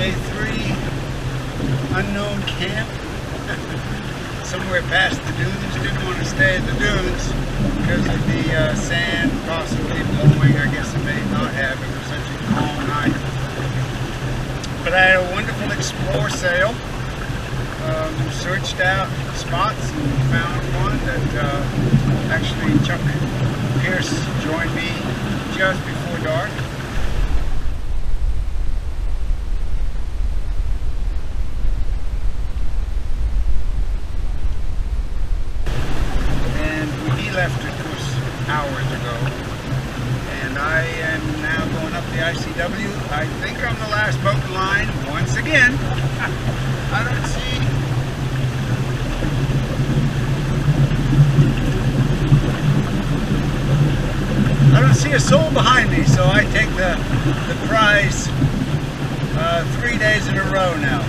Day three, unknown camp. Somewhere past the dunes. Didn't want to stay at the dunes because of the uh, sand possibly blowing. I guess it may not have. It was such a calm night. But I had a wonderful explore sail. Um, searched out spots and found one that uh, actually Chuck Pierce joined me just before dark. And he left, of course, hours ago. And I am now going up the ICW. I think I'm the last boat in line once again. I don't see I don't see a soul behind me, so I take the, the prize uh, three days in a row now.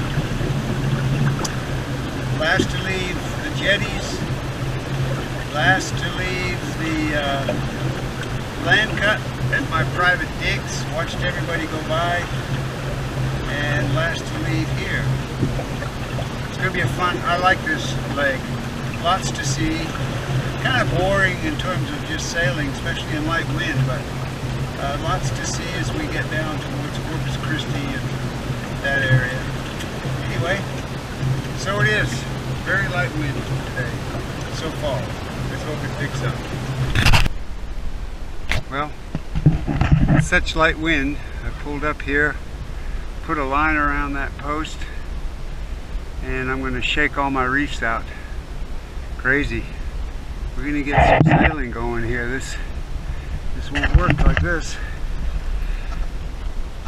Last to leave the jetties, last to leave the uh, land cut at my private digs, watched everybody go by, and last to leave here. It's going to be a fun, I like this leg. Lots to see, kind of boring in terms of just sailing, especially in light wind, but uh, lots to see as we get down towards Corpus Christi and that area. Anyway, so it is. Very light wind today, so far. Let's hope it picks up. Well, such light wind, I pulled up here, put a line around that post, and I'm going to shake all my reefs out. Crazy. We're gonna get some sailing going here. This won't work like this.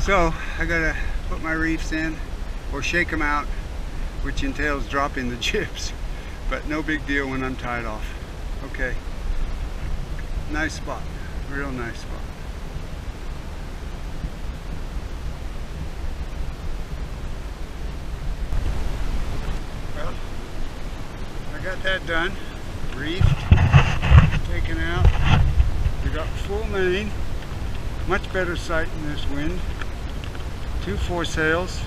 So I gotta put my reefs in or shake them out, which entails dropping the chips. But no big deal when I'm tied off. Okay. Nice spot. Real nice spot. Well, I got that done reefed, taken out. Got full main, much better sight in this wind. Two foresails.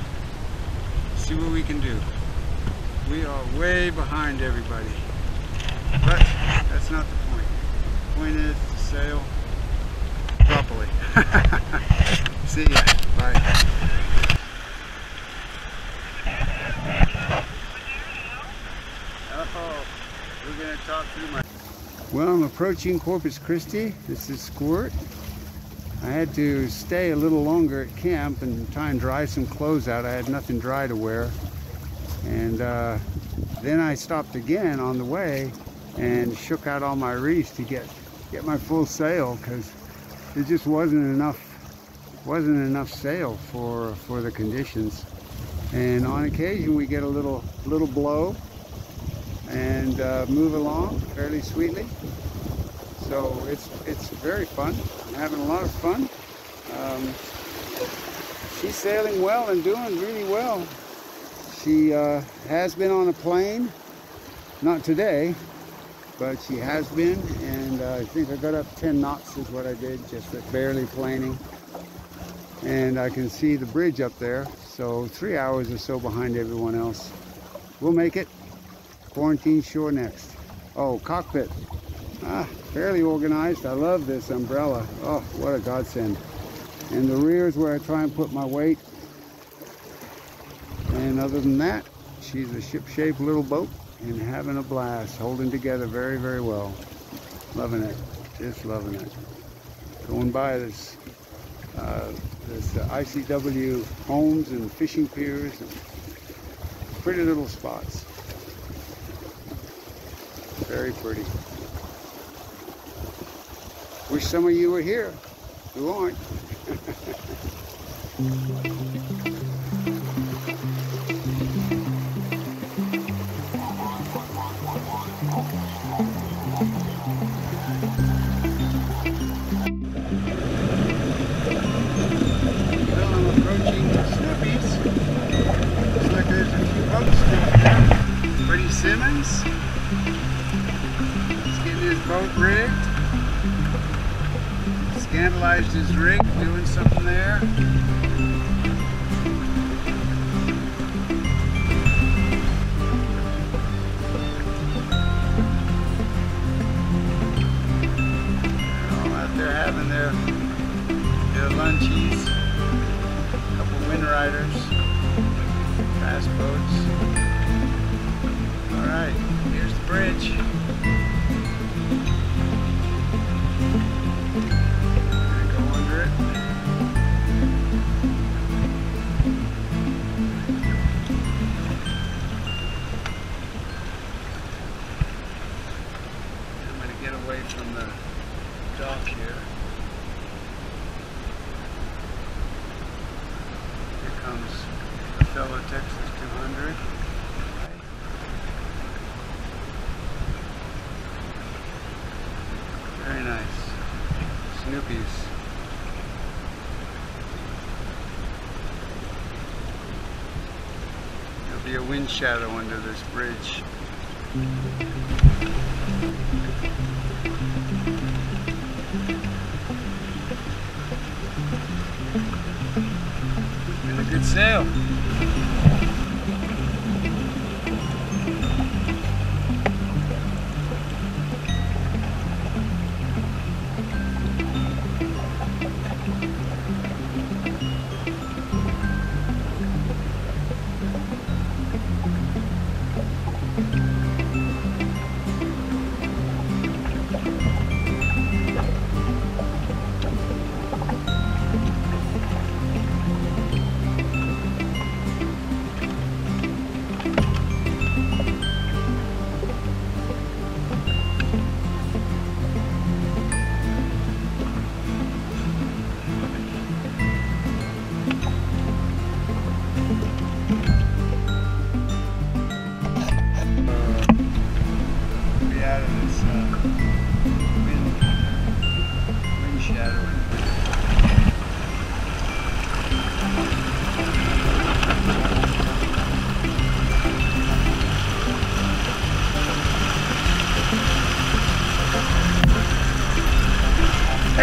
See what we can do. We are way behind everybody. But that's not the point. The point is to sail properly. See ya. Bye. Oh. We're to talk through my... Well, I'm approaching Corpus Christi. This is Squirt. I had to stay a little longer at camp and try and dry some clothes out. I had nothing dry to wear. And uh, then I stopped again on the way and shook out all my reefs to get get my full sail because there just wasn't enough wasn't enough sail for for the conditions. And on occasion we get a little little blow and uh, move along fairly sweetly. So it's it's very fun. I'm having a lot of fun. Um, she's sailing well and doing really well. She uh, has been on a plane, not today, but she has been, and uh, I think I got up 10 knots is what I did, just barely planing. And I can see the bridge up there, so three hours or so behind everyone else. We'll make it. Quarantine shore next. Oh, cockpit. Ah, fairly organized. I love this umbrella. Oh, what a godsend. And the rear is where I try and put my weight. And other than that, she's a ship-shaped little boat and having a blast, holding together very, very well. Loving it, just loving it. Going by this, uh, this uh, ICW homes and fishing piers, and pretty little spots. Very pretty. Wish some of you were here who aren't. Well, boat rigged. Scandalized his rig, doing something there. having their their lunches. A couple wind riders, fast boats. All right, here's the bridge. Shadow under this bridge. Been a good sail.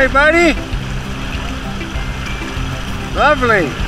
Hey, buddy. Lovely.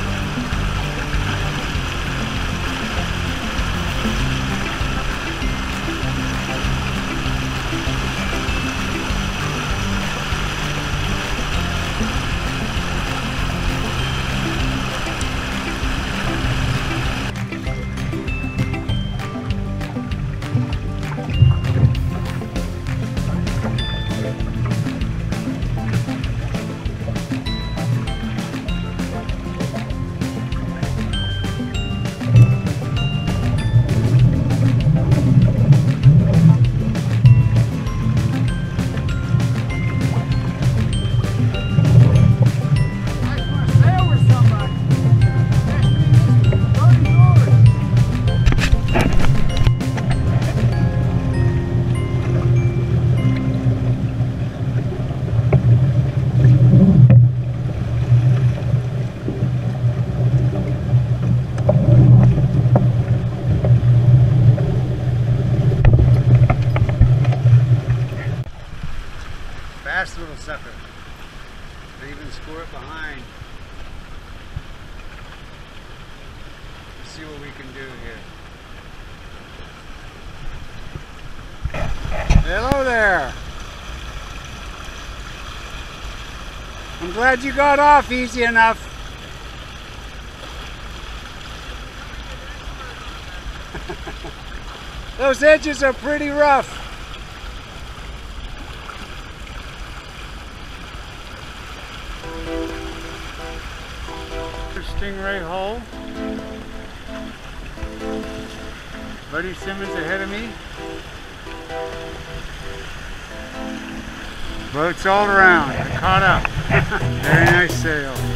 Let's see what we can do here. Hello there. I'm glad you got off easy enough. Those edges are pretty rough. Stingray hull. Buddy Simmons ahead of me. Boats all around. I caught up. Very nice sail.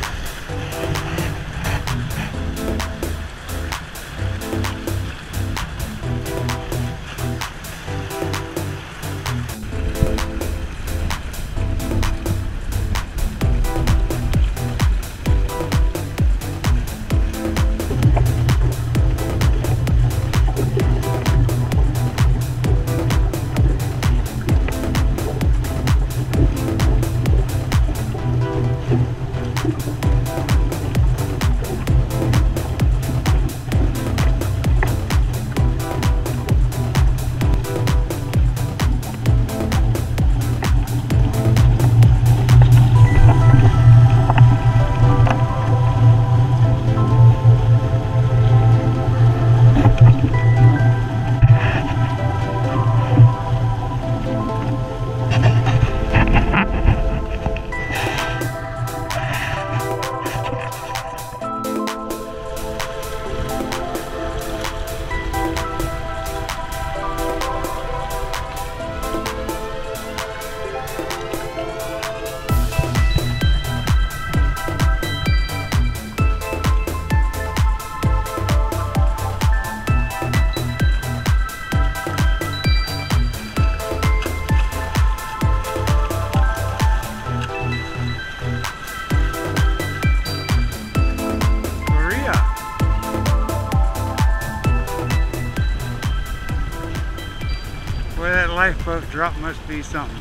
Drop must be something.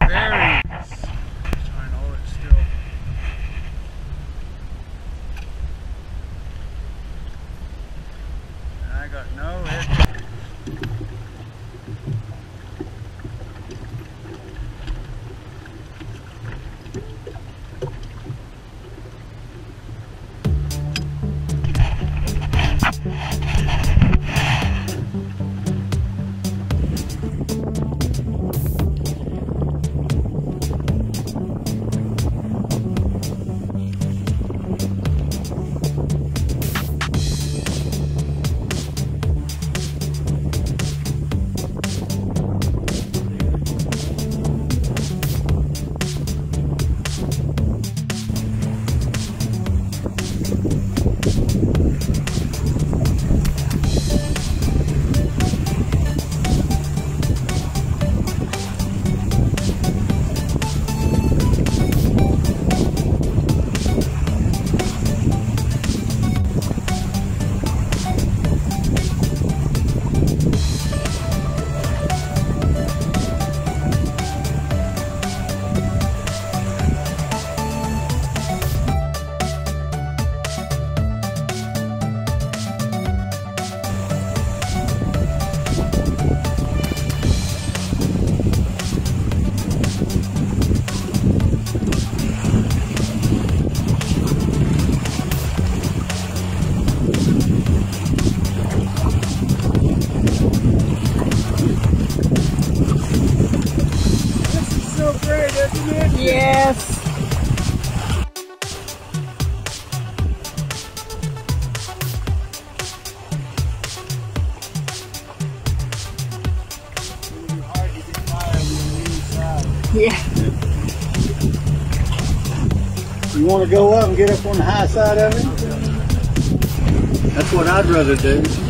I got no head. Yeah. You want to go up and get up on the high side of it? That's what I'd rather do.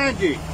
Hey, look behind you.